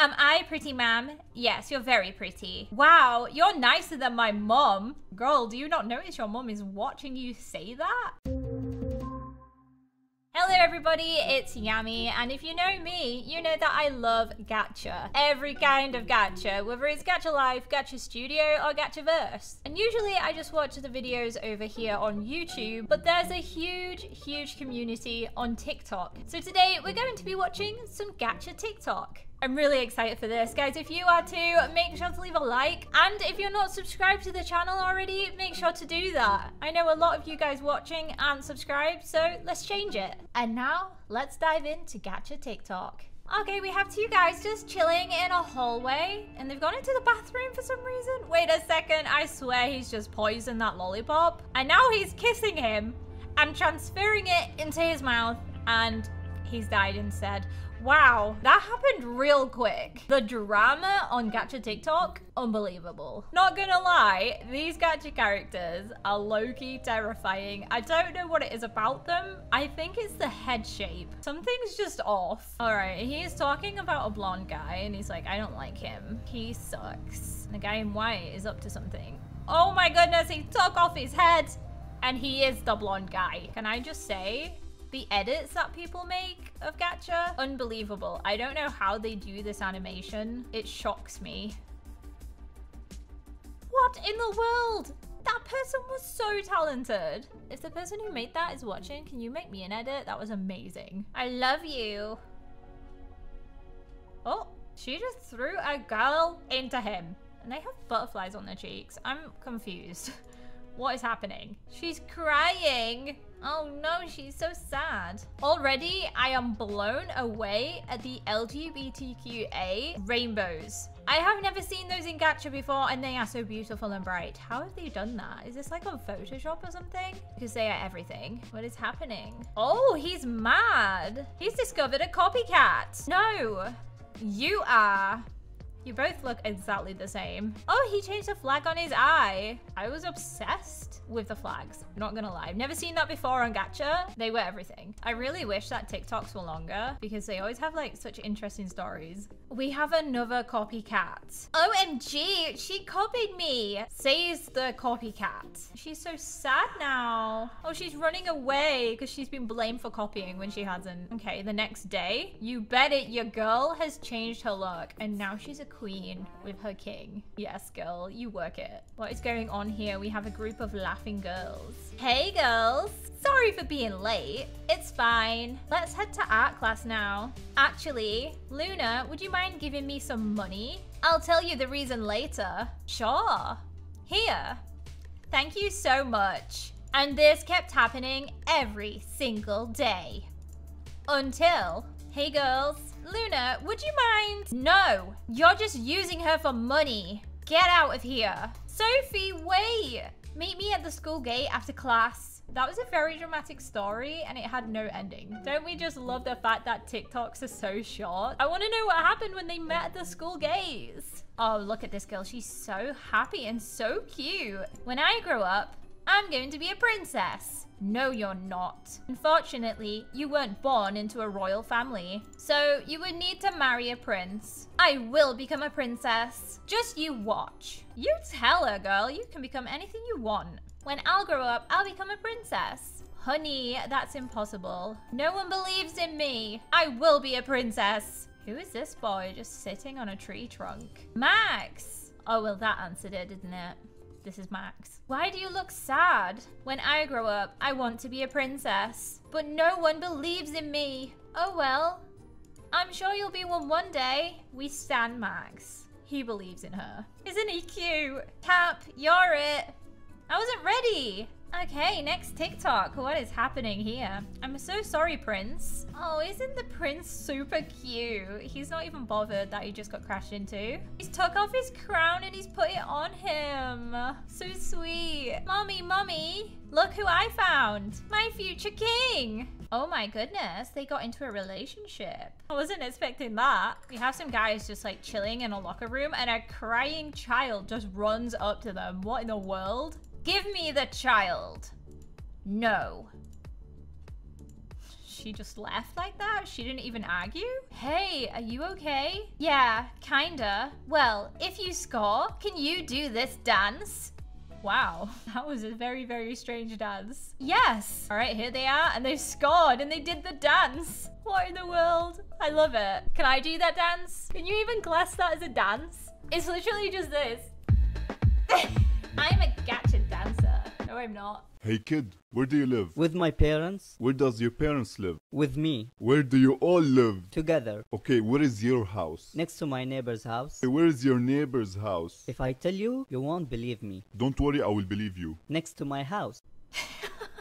Am I pretty, ma'am? Yes, you're very pretty. Wow, you're nicer than my mom. Girl, do you not notice your mom is watching you say that? Hello everybody, it's Yami, and if you know me, you know that I love gacha. Every kind of gacha, whether it's Gacha Life, Gacha Studio, or Gachaverse. And usually I just watch the videos over here on YouTube, but there's a huge, huge community on TikTok. So today we're going to be watching some gacha TikTok. I'm really excited for this. Guys, if you are too, make sure to leave a like. And if you're not subscribed to the channel already, make sure to do that. I know a lot of you guys watching aren't subscribed, so let's change it. And now, let's dive into Gacha TikTok. Okay, we have two guys just chilling in a hallway, and they've gone into the bathroom for some reason. Wait a second, I swear he's just poisoned that lollipop. And now he's kissing him and transferring it into his mouth, and he's died and said, Wow, that happened real quick. The drama on Gacha TikTok, unbelievable. Not gonna lie, these Gacha characters are low-key terrifying. I don't know what it is about them. I think it's the head shape. Something's just off. All right, he's talking about a blonde guy and he's like, I don't like him. He sucks. The guy in white is up to something. Oh my goodness, he took off his head and he is the blonde guy. Can I just say, the edits that people make of gacha unbelievable. I don't know how they do this animation. It shocks me. What in the world? That person was so talented. If the person who made that is watching can you make me an edit? That was amazing. I love you. Oh she just threw a girl into him. And they have butterflies on their cheeks. I'm confused what is happening she's crying Oh no, she's so sad. Already, I am blown away at the LGBTQA rainbows. I have never seen those in Gacha before and they are so beautiful and bright. How have they done that? Is this like on Photoshop or something? Because they are everything. What is happening? Oh, he's mad. He's discovered a copycat. No, you are. You both look exactly the same. Oh, he changed the flag on his eye. I was obsessed with the flags. Not gonna lie. I've never seen that before on Gacha. They were everything. I really wish that TikToks were longer because they always have like such interesting stories. We have another copycat. OMG, she copied me, says the copycat. She's so sad now. Oh, she's running away because she's been blamed for copying when she hasn't. Okay, the next day, you bet it, your girl has changed her look and now she's a queen with her king. Yes, girl, you work it. What is going on here? We have a group of laughing girls. Hey, girls. Sorry for being late. It's fine. Let's head to art class now. Actually, Luna, would you mind giving me some money? I'll tell you the reason later. Sure. Here. Thank you so much. And this kept happening every single day. Until, hey girls, Luna, would you mind? No, you're just using her for money. Get out of here. Sophie, wait. Meet me at the school gate after class. That was a very dramatic story and it had no ending. Don't we just love the fact that TikToks are so short? I want to know what happened when they met at the school gates. Oh, look at this girl. She's so happy and so cute. When I grow up, I'm going to be a princess. No, you're not. Unfortunately, you weren't born into a royal family. So you would need to marry a prince. I will become a princess. Just you watch. You tell her, girl. You can become anything you want. When I'll grow up, I'll become a princess. Honey, that's impossible. No one believes in me. I will be a princess. Who is this boy just sitting on a tree trunk? Max! Oh, well, that answered it, didn't it? This is Max. Why do you look sad? When I grow up, I want to be a princess. But no one believes in me. Oh well. I'm sure you'll be one one day. We stand Max. He believes in her. Isn't he cute? Cap, you're it. I wasn't ready. Okay, next TikTok. What is happening here? I'm so sorry, Prince. Oh, isn't the prince super cute? He's not even bothered that he just got crashed into. He's took off his crown and he's put it on him. So sweet. Mommy, mommy, look who I found. My future king. Oh my goodness, they got into a relationship. I wasn't expecting that. We have some guys just like chilling in a locker room and a crying child just runs up to them. What in the world? Give me the child. No. she just left like that? She didn't even argue? Hey, are you okay? Yeah, kinda. Well, if you score, can you do this dance? Wow, that was a very, very strange dance. Yes. All right, here they are, and they scored, and they did the dance. What in the world? I love it. Can I do that dance? Can you even class that as a dance? It's literally just this. I'm a gacha dancer. No, I'm not. Hey kid, where do you live? With my parents? Where does your parents live? With me. Where do you all live? Together. Okay, where is your house? Next to my neighbor's house. Where is your neighbor's house? If I tell you, you won't believe me. Don't worry, I will believe you. Next to my house.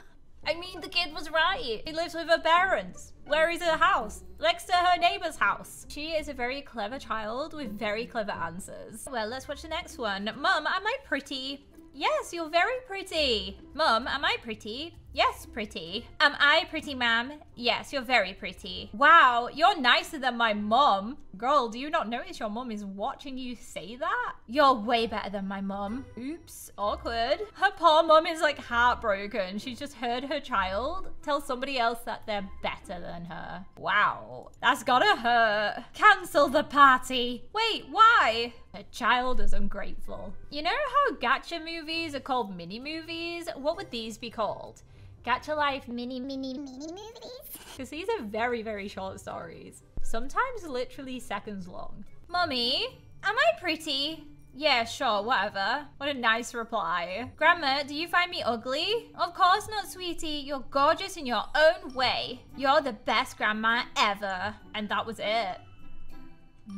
I mean, the kid was right. He lives with her parents. Where is her house? Next to her neighbor's house. She is a very clever child with very clever answers. Well, let's watch the next one. Mum, am I pretty? Yes, you're very pretty. Mum, am I pretty? Yes, pretty. Am I pretty, ma'am? Yes, you're very pretty. Wow, you're nicer than my mom. Girl, do you not notice your mom is watching you say that? You're way better than my mom. Oops, awkward. Her poor mom is like heartbroken. She's just heard her child tell somebody else that they're better than her. Wow, that's gotta hurt. Cancel the party. Wait, why? Her child is ungrateful. You know how gacha movies are called mini movies? What would these be called? Gacha Life mini mini mini movies? Because these are very, very short stories. Sometimes literally seconds long. Mummy, am I pretty? Yeah, sure, whatever. What a nice reply. Grandma, do you find me ugly? Of course not, sweetie. You're gorgeous in your own way. You're the best grandma ever. And that was it.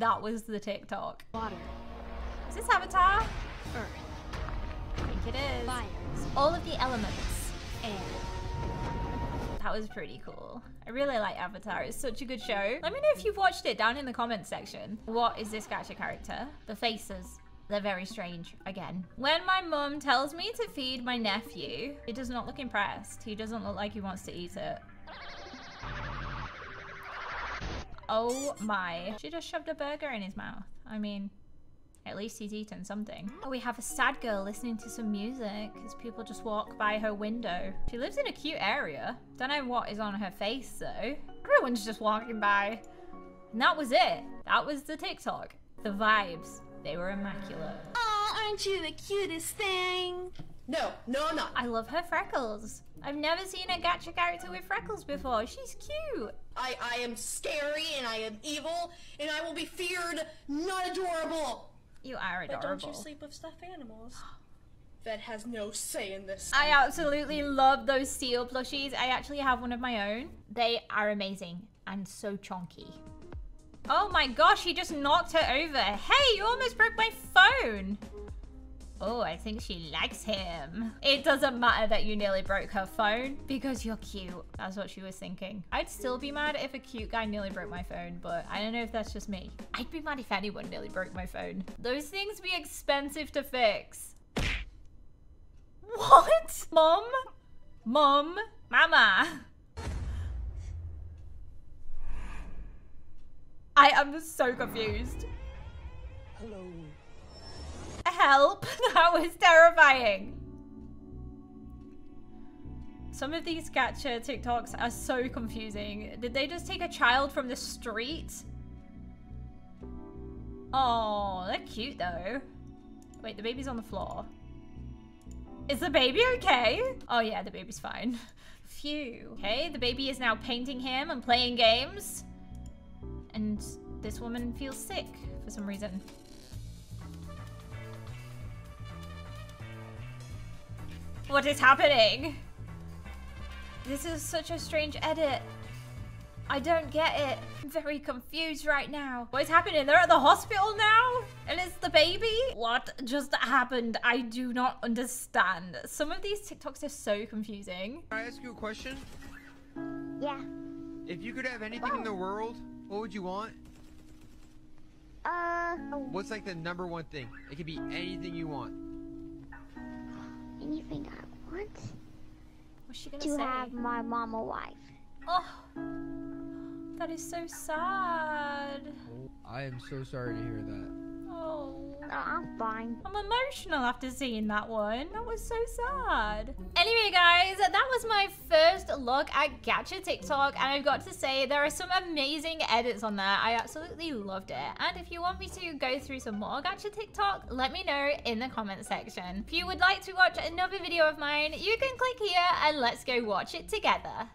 That was the TikTok. Water, Is this Avatar? earth, I think it is. fire, It's all of the elements. air. That was pretty cool. I really like Avatar. It's such a good show. Let me know if you've watched it down in the comments section. What is this gacha character? The faces. They're very strange, again. When my mum tells me to feed my nephew, he does not look impressed. He doesn't look like he wants to eat it. Oh my. She just shoved a burger in his mouth. I mean, at least he's eaten something. Oh, we have a sad girl listening to some music as people just walk by her window. She lives in a cute area. Don't know what is on her face though. Everyone's just walking by. And that was it. That was the TikTok. The vibes. They were immaculate. Oh, aren't you the cutest thing? No, no, I'm not. I love her freckles. I've never seen a gacha character with freckles before. She's cute. I, I am scary and I am evil and I will be feared, not adorable. You are adorable. But don't you sleep with stuffed animals? That has no say in this. I absolutely love those seal plushies. I actually have one of my own. They are amazing and so chunky. Oh my gosh, he just knocked her over. Hey, you almost broke my phone. Oh, I think she likes him. It doesn't matter that you nearly broke her phone because you're cute. That's what she was thinking. I'd still be mad if a cute guy nearly broke my phone, but I don't know if that's just me. I'd be mad if anyone nearly broke my phone. Those things be expensive to fix. What? Mom? Mom? Mama? I am so confused. Hello. Help! That was terrifying. Some of these gacha TikToks are so confusing. Did they just take a child from the street? Oh, they're cute though. Wait, the baby's on the floor. Is the baby okay? Oh yeah, the baby's fine. Phew. Okay, the baby is now painting him and playing games. And this woman feels sick for some reason. What is happening? This is such a strange edit. I don't get it. I'm very confused right now. What is happening? They're at the hospital now? And it's the baby? What just happened? I do not understand. Some of these TikToks are so confusing. Can I ask you a question? Yeah. If you could have anything in the world, what would you want? Uh, What's like the number one thing? It could be anything you want. Anything I want What's she gonna to say? have my mama wife. Oh, that is so sad. Oh, I am so sorry to hear that. Oh. No, I'm fine. I'm emotional after seeing that one. That was so sad. Anyway, guys, that was my first look at Gacha TikTok, and I've got to say there are some amazing edits on there. I absolutely loved it. And if you want me to go through some more Gacha TikTok, let me know in the comment section. If you would like to watch another video of mine, you can click here and let's go watch it together.